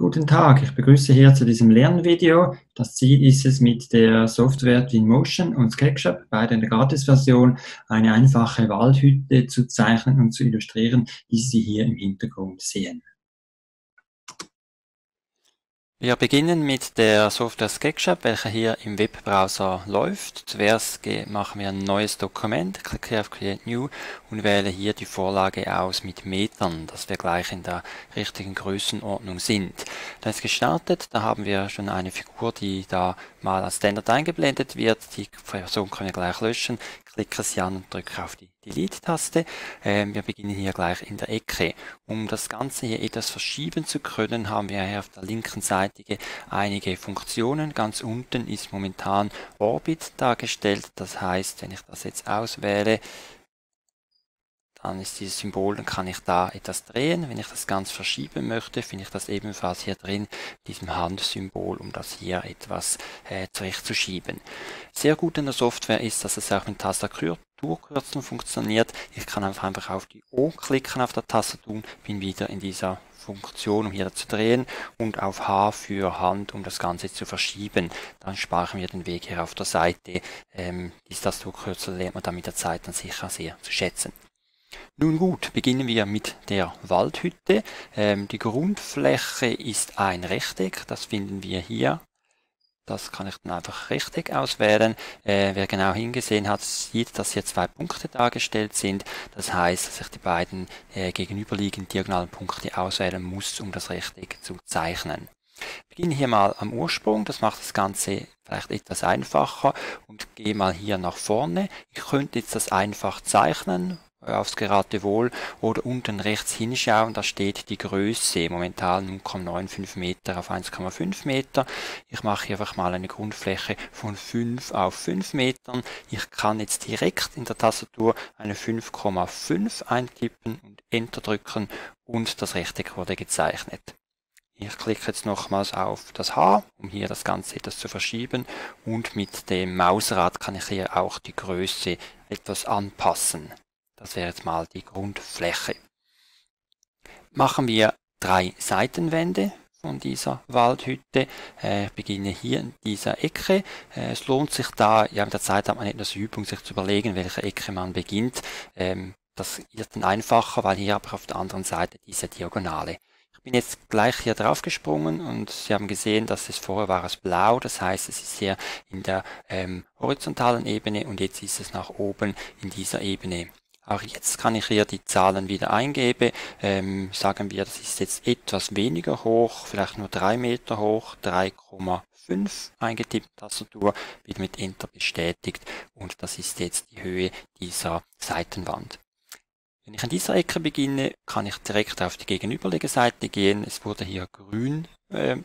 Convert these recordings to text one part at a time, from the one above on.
Guten Tag, ich begrüße hier zu diesem Lernvideo. Das Ziel ist es, mit der Software Twinmotion und SketchUp, beide in der Gratis-Version, eine einfache Waldhütte zu zeichnen und zu illustrieren, wie Sie hier im Hintergrund sehen. Wir beginnen mit der Software SketchUp, welche hier im Webbrowser läuft. Zuerst machen wir ein neues Dokument, klicke auf Create New und wähle hier die Vorlage aus mit Metern, dass wir gleich in der richtigen Größenordnung sind. Da ist gestartet, da haben wir schon eine Figur, die da mal als Standard eingeblendet wird. Die Person können wir gleich löschen klicke sie an und drücke auf die Delete-Taste. Ähm, wir beginnen hier gleich in der Ecke. Um das Ganze hier etwas verschieben zu können, haben wir hier auf der linken Seite einige Funktionen. Ganz unten ist momentan Orbit dargestellt. Das heißt, wenn ich das jetzt auswähle, dann ist dieses Symbol, dann kann ich da etwas drehen. Wenn ich das ganz verschieben möchte, finde ich das ebenfalls hier drin, diesem Handsymbol, um das hier etwas äh, zurechtzuschieben. Sehr gut in der Software ist, dass es auch mit Tastaturkürzen funktioniert. Ich kann einfach, einfach auf die O klicken auf der Tastatur, bin wieder in dieser Funktion, um hier zu drehen und auf H für Hand, um das Ganze zu verschieben. Dann sparen wir den Weg hier auf der Seite. Ähm, dieses Tastaturkürzel lernt man dann mit der Zeit dann sicher sehr zu schätzen. Nun gut, beginnen wir mit der Waldhütte. Ähm, die Grundfläche ist ein Rechteck, das finden wir hier. Das kann ich dann einfach Rechteck auswählen. Äh, wer genau hingesehen hat, sieht, dass hier zwei Punkte dargestellt sind. Das heißt, dass ich die beiden äh, gegenüberliegenden diagonalen Punkte auswählen muss, um das Rechteck zu zeichnen. Ich beginne hier mal am Ursprung, das macht das Ganze vielleicht etwas einfacher und gehe mal hier nach vorne. Ich könnte jetzt das einfach zeichnen, aufs Geratewohl oder unten rechts hinschauen, da steht die Größe, momentan 0,95 Meter auf 1,5 Meter. Ich mache hier einfach mal eine Grundfläche von 5 auf 5 Metern. Ich kann jetzt direkt in der Tastatur eine 5,5 eintippen und Enter drücken und das Rechteck wurde gezeichnet. Ich klicke jetzt nochmals auf das H, um hier das Ganze etwas zu verschieben und mit dem Mausrad kann ich hier auch die Größe etwas anpassen. Das wäre jetzt mal die Grundfläche. Machen wir drei Seitenwände von dieser Waldhütte. Äh, ich beginne hier in dieser Ecke. Äh, es lohnt sich da, ja mit der Zeit hat man etwas Übung, sich zu überlegen, welche Ecke man beginnt. Ähm, das wird dann einfacher, weil hier aber auf der anderen Seite diese Diagonale. Ich bin jetzt gleich hier drauf gesprungen und Sie haben gesehen, dass es vorher war es blau, das heißt es ist hier in der ähm, horizontalen Ebene und jetzt ist es nach oben in dieser Ebene. Auch jetzt kann ich hier die Zahlen wieder eingeben. Ähm, sagen wir, das ist jetzt etwas weniger hoch, vielleicht nur 3 Meter hoch, 3,5 eingetippt Tastatur, wird mit Enter bestätigt und das ist jetzt die Höhe dieser Seitenwand. Wenn ich an dieser Ecke beginne, kann ich direkt auf die gegenüberliegende Seite gehen. Es wurde hier grün äh,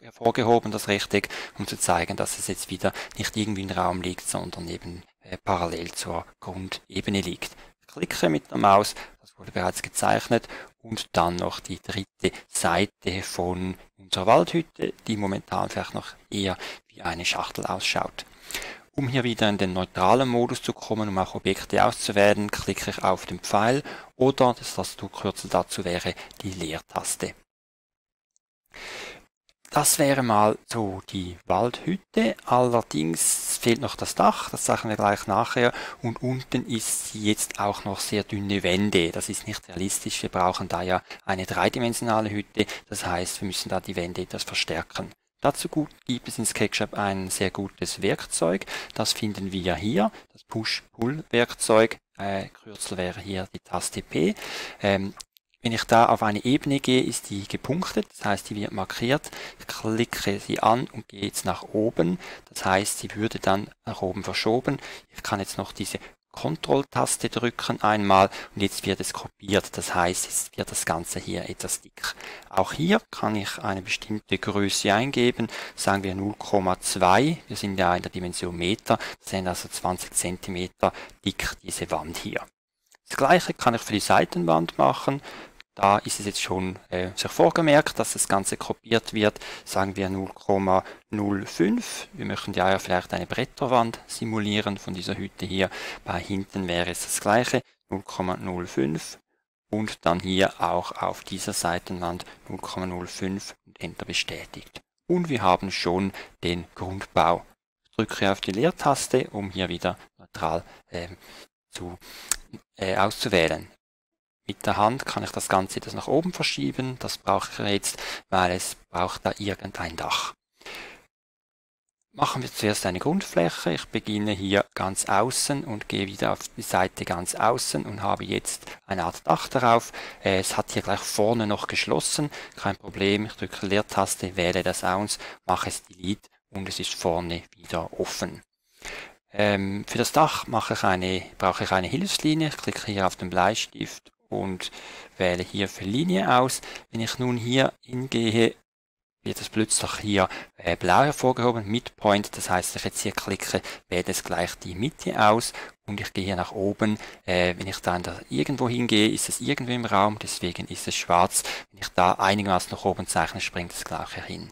hervorgehoben, das Rechteck, um zu zeigen, dass es jetzt wieder nicht irgendwie im Raum liegt, sondern eben äh, parallel zur Grundebene liegt klicke mit der Maus, das wurde bereits gezeichnet, und dann noch die dritte Seite von unserer Waldhütte, die momentan vielleicht noch eher wie eine Schachtel ausschaut. Um hier wieder in den neutralen Modus zu kommen, um auch Objekte auszuwählen, klicke ich auf den Pfeil oder das Tastaturkürzel dazu wäre die Leertaste. Das wäre mal so die Waldhütte. Allerdings fehlt noch das Dach, das sagen wir gleich nachher. Und unten ist jetzt auch noch sehr dünne Wände. Das ist nicht realistisch. Wir brauchen da ja eine dreidimensionale Hütte. Das heißt, wir müssen da die Wände etwas verstärken. Dazu gibt es in SketchUp ein sehr gutes Werkzeug. Das finden wir hier, das Push-Pull-Werkzeug. Äh, Kürzel wäre hier die Taste P. Ähm, wenn ich da auf eine Ebene gehe, ist die gepunktet, das heißt, die wird markiert. Ich klicke sie an und gehe jetzt nach oben. Das heißt, sie würde dann nach oben verschoben. Ich kann jetzt noch diese Kontrolltaste drücken einmal und jetzt wird es kopiert. Das heißt, jetzt wird das Ganze hier etwas dick. Auch hier kann ich eine bestimmte Größe eingeben, sagen wir 0,2. Wir sind ja in der Dimension Meter, das sind also 20 cm dick diese Wand hier. Das gleiche kann ich für die Seitenwand machen. Da ist es jetzt schon äh, sich vorgemerkt, dass das Ganze kopiert wird. Sagen wir 0,05. Wir möchten ja vielleicht eine Bretterwand simulieren von dieser Hütte hier. Bei hinten wäre es das gleiche. 0,05 und dann hier auch auf dieser Seitenwand 0,05 und Enter bestätigt. Und wir haben schon den Grundbau. Ich drücke auf die Leertaste, um hier wieder neutral äh, zu, äh, auszuwählen. Mit der Hand kann ich das Ganze das nach oben verschieben. Das brauche ich jetzt, weil es braucht da irgendein Dach. Machen wir zuerst eine Grundfläche. Ich beginne hier ganz außen und gehe wieder auf die Seite ganz außen und habe jetzt eine Art Dach darauf. Es hat hier gleich vorne noch geschlossen. Kein Problem. Ich drücke Leertaste, wähle das aus, mache es Delete und es ist vorne wieder offen. Ähm, für das Dach mache ich eine, brauche ich eine Hilfslinie. Ich klicke hier auf den Bleistift und wähle hier für Linie aus. Wenn ich nun hier hingehe wird es plötzlich hier äh, blau hervorgehoben, Midpoint, das heißt, ich jetzt hier klicke, wählt es gleich die Mitte aus und ich gehe hier nach oben. Äh, wenn ich dann da irgendwo hingehe, ist es irgendwo im Raum, deswegen ist es schwarz. Wenn ich da einigermaßen nach oben zeichne, springt es gleich hin.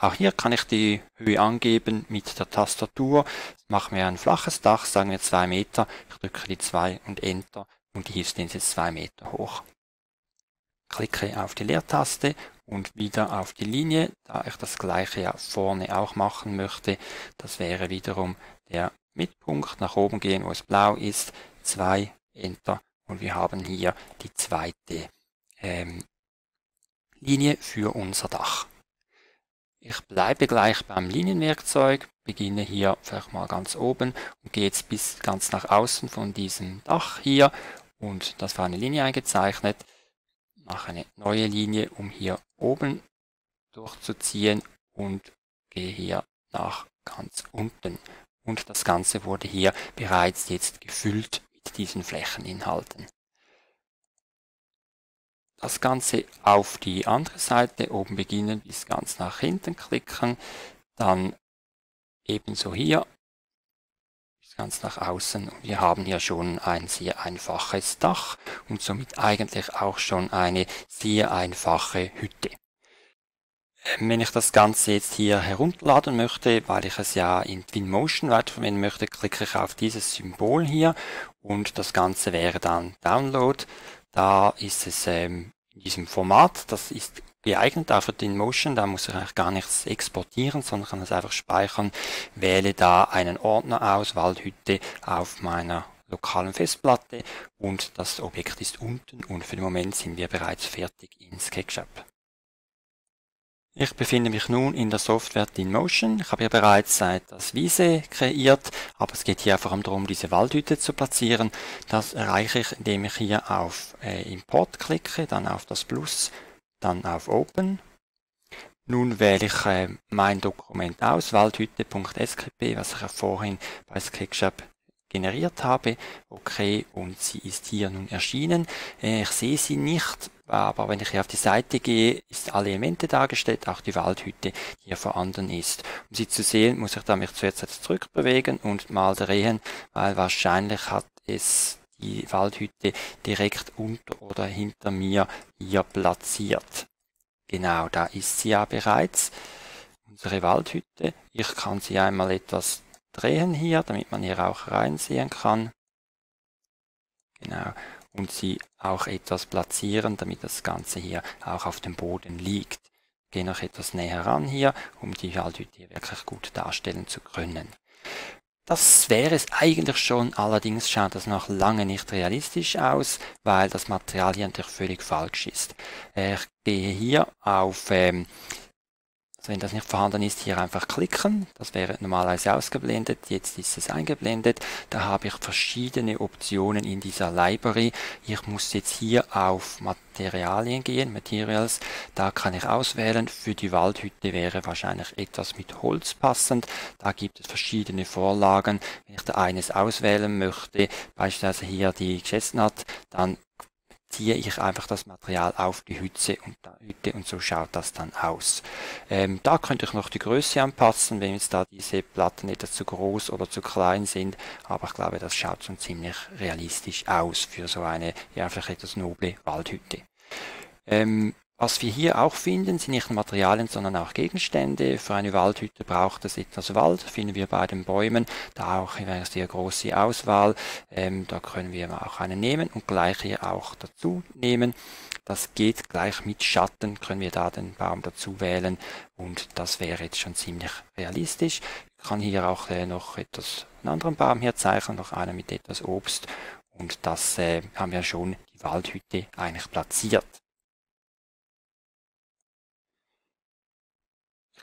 Auch hier kann ich die Höhe angeben mit der Tastatur. Machen wir ein flaches Dach, sagen wir 2 Meter. Ich drücke die 2 und Enter und die Hilfslinie ist jetzt 2 Meter hoch. Klicke auf die Leertaste und wieder auf die Linie, da ich das gleiche ja vorne auch machen möchte. Das wäre wiederum der Mitpunkt nach oben gehen, wo es blau ist, 2, Enter und wir haben hier die zweite ähm, Linie für unser Dach. Ich bleibe gleich beim Linienwerkzeug, beginne hier vielleicht mal ganz oben und gehe jetzt bis ganz nach außen von diesem Dach hier und das war eine Linie eingezeichnet mache eine neue Linie, um hier oben durchzuziehen und gehe hier nach ganz unten. Und das Ganze wurde hier bereits jetzt gefüllt mit diesen Flächeninhalten. Das Ganze auf die andere Seite oben beginnen bis ganz nach hinten klicken, dann ebenso hier ganz nach außen. Wir haben hier schon ein sehr einfaches Dach und somit eigentlich auch schon eine sehr einfache Hütte. Ähm, wenn ich das Ganze jetzt hier herunterladen möchte, weil ich es ja in Twinmotion weiterverwenden möchte, klicke ich auf dieses Symbol hier und das Ganze wäre dann Download. Da ist es ähm, in diesem Format, das ist geeignet auch für den Motion. Da muss ich eigentlich gar nichts exportieren, sondern kann es einfach speichern. Wähle da einen Ordner aus, Waldhütte auf meiner lokalen Festplatte und das Objekt ist unten und für den Moment sind wir bereits fertig in SketchUp. Ich befinde mich nun in der Software Motion. Ich habe ja bereits das Wiese kreiert, aber es geht hier einfach darum, diese Waldhütte zu platzieren. Das erreiche ich, indem ich hier auf äh, Import klicke, dann auf das Plus dann auf Open. Nun wähle ich äh, mein Dokument aus, waldhütte.skp, was ich ja vorhin bei SketchUp generiert habe. Okay, und sie ist hier nun erschienen. Äh, ich sehe sie nicht, aber wenn ich hier auf die Seite gehe, ist alle Elemente dargestellt, auch die Waldhütte, die hier vorhanden ist. Um sie zu sehen, muss ich da mich zuerst zurückbewegen und mal drehen, weil wahrscheinlich hat es die Waldhütte direkt unter oder hinter mir hier platziert. Genau, da ist sie ja bereits, unsere Waldhütte. Ich kann sie einmal etwas drehen hier, damit man hier auch reinsehen kann. Genau, und sie auch etwas platzieren, damit das Ganze hier auch auf dem Boden liegt. Ich gehe noch etwas näher ran hier, um die Waldhütte hier wirklich gut darstellen zu können. Das wäre es eigentlich schon, allerdings schaut das noch lange nicht realistisch aus, weil das Material hier natürlich völlig falsch ist. Ich gehe hier auf ähm, also wenn das nicht vorhanden ist, hier einfach klicken. Das wäre normalerweise ausgeblendet. Jetzt ist es eingeblendet. Da habe ich verschiedene Optionen in dieser Library. Ich muss jetzt hier auf Materialien gehen, Materials. Da kann ich auswählen. Für die Waldhütte wäre wahrscheinlich etwas mit Holz passend. Da gibt es verschiedene Vorlagen. Wenn ich da eines auswählen möchte, beispielsweise hier die Chestnut, dann ziehe ich einfach das Material auf die Hütte und, Hütte und so schaut das dann aus. Ähm, da könnte ich noch die Größe anpassen, wenn jetzt da diese Platten etwas zu groß oder zu klein sind, aber ich glaube, das schaut schon ziemlich realistisch aus für so eine ja, einfach etwas noble Waldhütte. Ähm, Was wir hier auch finden, sind nicht nur Materialien, sondern auch Gegenstände. Für eine Waldhütte braucht es etwas Wald, finden wir bei den Bäumen. Da auch eine sehr große Auswahl. Ähm, da können wir auch einen nehmen und gleich hier auch dazu nehmen. Das geht gleich mit Schatten, können wir da den Baum dazu wählen und das wäre jetzt schon ziemlich realistisch. Ich kann hier auch äh, noch etwas einen anderen Baum hier zeichnen, noch einen mit etwas Obst und das äh, haben wir schon die Waldhütte eigentlich platziert.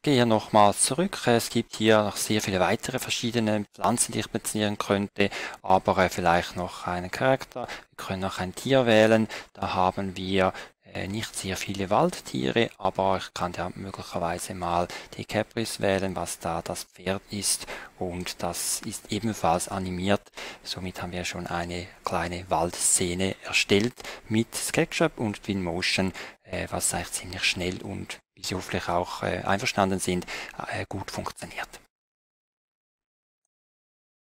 Gehe nochmals zurück. Es gibt hier noch sehr viele weitere verschiedene Pflanzen, die ich platzieren könnte, aber äh, vielleicht noch einen Charakter. Wir können noch ein Tier wählen. Da haben wir äh, nicht sehr viele Waldtiere, aber ich kann ja möglicherweise mal die Caprice wählen, was da das Pferd ist und das ist ebenfalls animiert. Somit haben wir schon eine kleine Waldszene erstellt mit SketchUp und Twinmotion, äh, was eigentlich ziemlich schnell und wie Sie hoffentlich auch äh, einverstanden sind, äh, gut funktioniert.